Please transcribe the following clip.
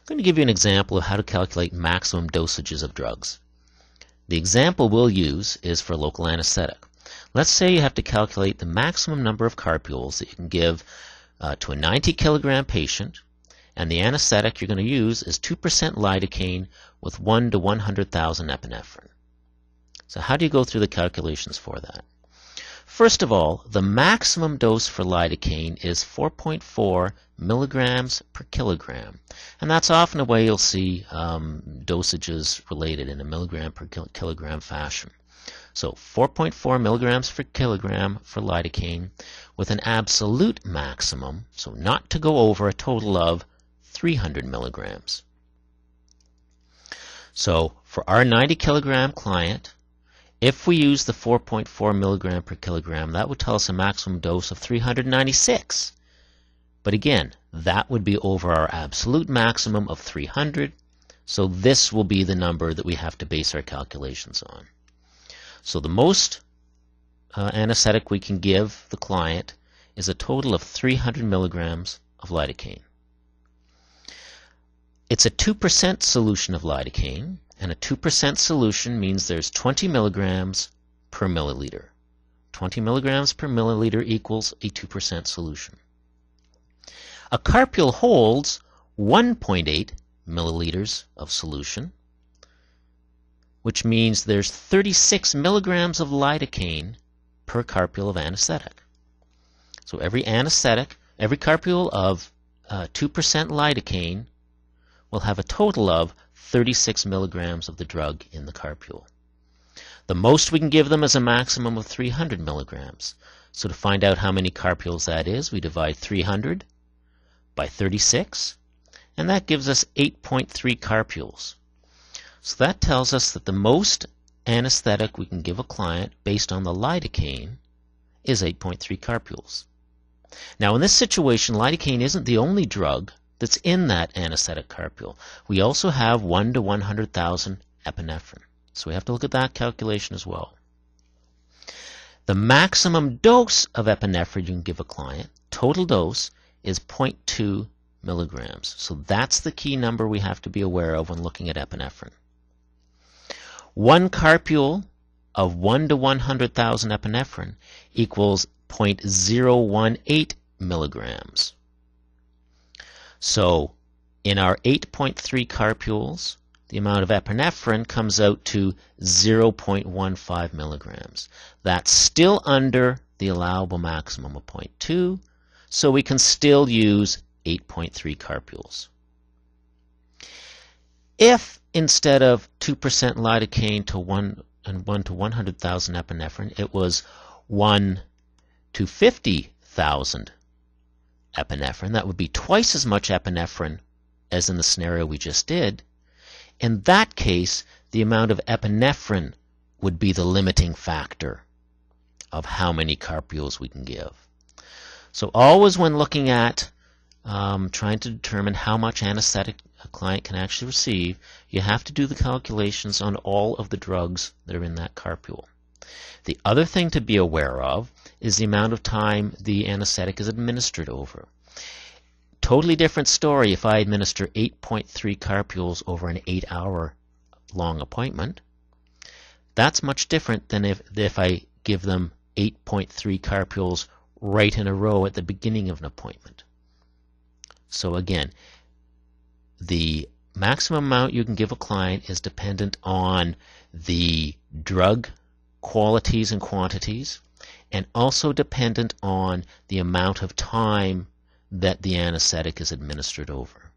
I'm going to give you an example of how to calculate maximum dosages of drugs. The example we'll use is for local anesthetic. Let's say you have to calculate the maximum number of carpules that you can give uh, to a 90 kilogram patient, and the anesthetic you're going to use is 2% lidocaine with 1 to 100,000 epinephrine. So how do you go through the calculations for that? First of all, the maximum dose for lidocaine is 4.4 milligrams per kilogram. And that's often a way you'll see um, dosages related in a milligram per kilogram fashion. So 4.4 milligrams per kilogram for lidocaine with an absolute maximum, so not to go over a total of 300 milligrams. So for our 90 kilogram client, if we use the 4.4 milligram per kilogram, that would tell us a maximum dose of 396. But again, that would be over our absolute maximum of 300, so this will be the number that we have to base our calculations on. So the most uh, anesthetic we can give the client is a total of 300 milligrams of lidocaine. It's a 2% solution of lidocaine, and a 2% solution means there's 20 milligrams per milliliter. 20 milligrams per milliliter equals a 2% solution. A carpule holds 1.8 milliliters of solution, which means there's 36 milligrams of lidocaine per carpule of anesthetic. So every anesthetic, every carpule of uh, 2% lidocaine will have a total of 36 milligrams of the drug in the carpule. The most we can give them is a maximum of 300 milligrams. So to find out how many carpules that is, we divide 300 by 36, and that gives us 8.3 carpules. So that tells us that the most anesthetic we can give a client based on the lidocaine is 8.3 carpules. Now in this situation, lidocaine isn't the only drug that's in that anesthetic carpule. We also have 1 to 100,000 epinephrine. So we have to look at that calculation as well. The maximum dose of epinephrine you can give a client, total dose, is 0.2 milligrams. So that's the key number we have to be aware of when looking at epinephrine. One carpule of 1 to 100,000 epinephrine equals 0.018 milligrams. So in our 8.3 carpules, the amount of epinephrine comes out to 0.15 milligrams. That's still under the allowable maximum of 0.2, so we can still use 8.3 carpules. If instead of 2% lidocaine to 1 and 1 to 100,000 epinephrine, it was 1 to 50,000 epinephrine. That would be twice as much epinephrine as in the scenario we just did. In that case, the amount of epinephrine would be the limiting factor of how many carpules we can give. So always when looking at um, trying to determine how much anesthetic a client can actually receive, you have to do the calculations on all of the drugs that are in that carpule. The other thing to be aware of is the amount of time the anesthetic is administered over. Totally different story if I administer 8.3 carpules over an 8 hour long appointment. That's much different than if, if I give them 8.3 carpules right in a row at the beginning of an appointment. So again, the maximum amount you can give a client is dependent on the drug qualities and quantities, and also dependent on the amount of time that the anesthetic is administered over.